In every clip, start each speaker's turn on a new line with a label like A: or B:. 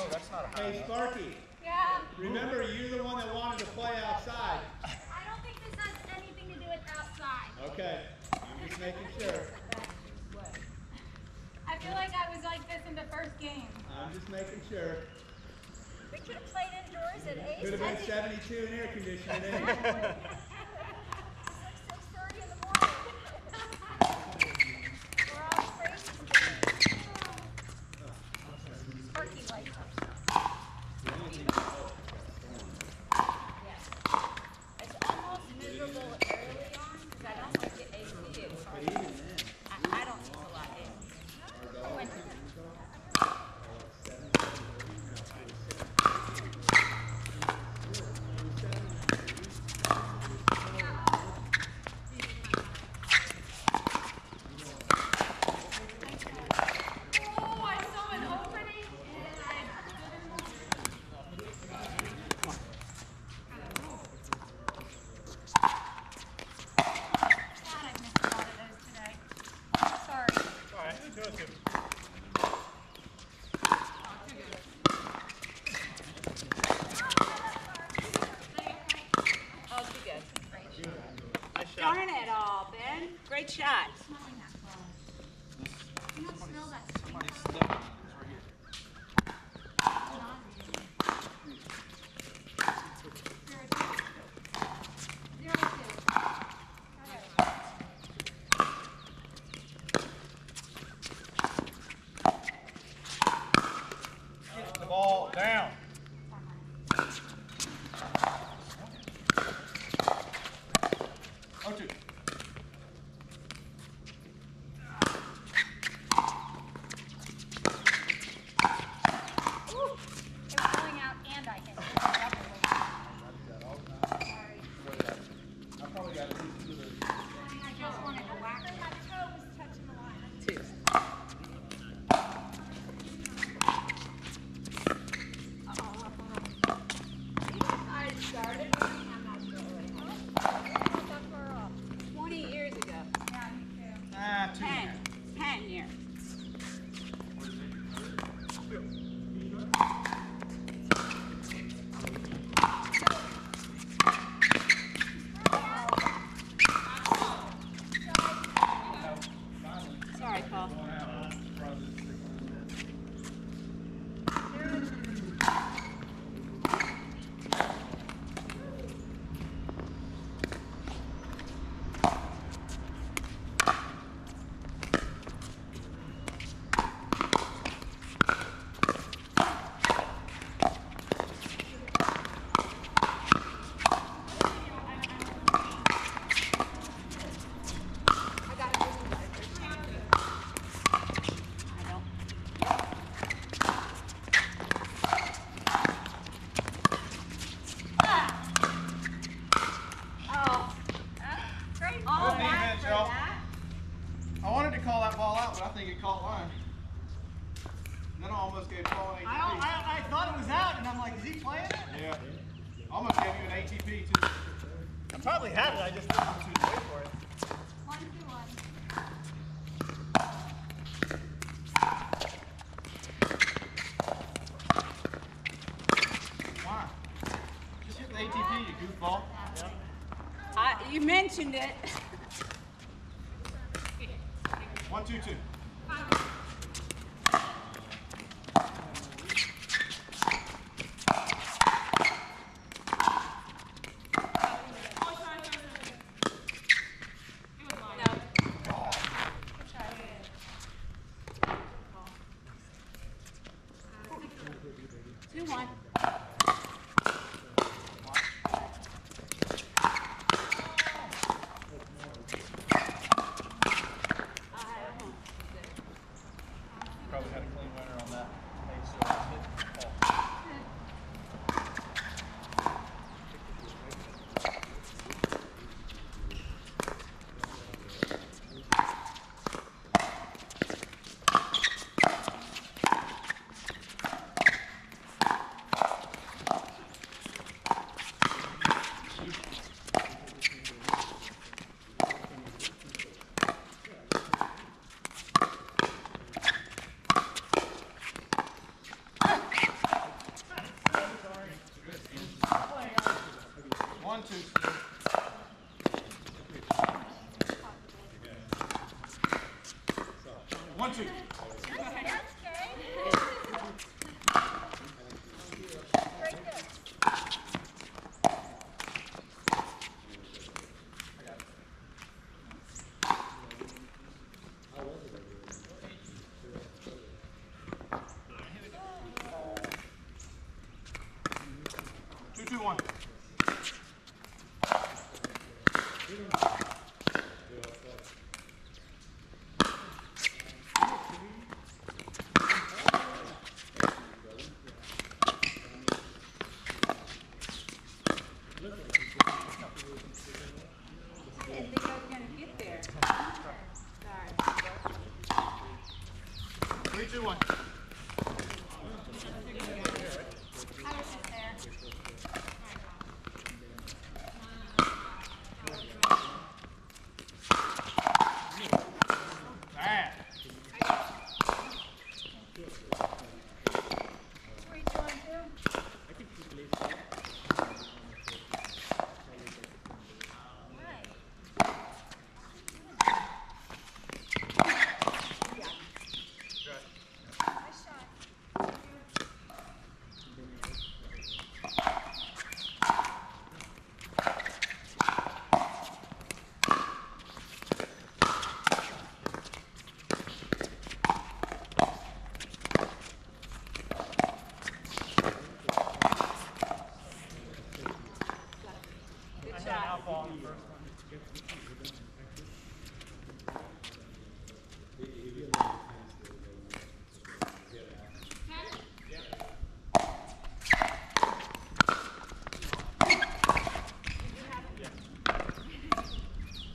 A: Hey, Sparky,
B: Yeah.
A: remember you're the one that wanted to play outside.
B: I don't think this has anything to do with outside.
A: Okay, I'm just making sure.
B: I feel like I was like this in the first game.
A: I'm just making sure.
B: We could have played indoors at eight.
A: Could have been 72 in air conditioning anyway.
B: Six thirty in the morning. We're all crazy today. Sparky likes us.
C: It's almost miserable early on because I don't like the AC.
A: But even then,
C: I, I don't use a lot of AC.
B: Oh, I saw an opening and I God, I missed a lot of those today. Sorry.
C: Oh, too Darn it all, Ben. Great shot.
D: Ball down.
C: That
D: defense,
C: for
D: y'all.
C: that?
D: I wanted to call that ball out, but I think it caught line. And then I almost gave Paul an ATP.
E: I, I, I thought it was out, and I'm like, is he playing it?
D: Yeah. I almost gave you an ATP too.
E: I probably had it. I just didn't choose to wait for it.
B: One to one.
D: Why? Just hit the ATP, you goofball.
C: I, you mentioned it.
D: One, two, two.
C: Two one,
F: two, three.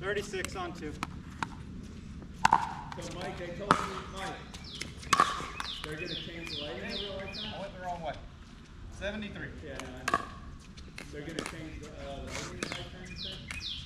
B: 36 on
C: two.
A: So Mike, they told me, Mike, they're going to change the lighting in real life now?
F: I went the wrong way. 73.
A: Yeah, no, They're going to change the uh, lighting in real life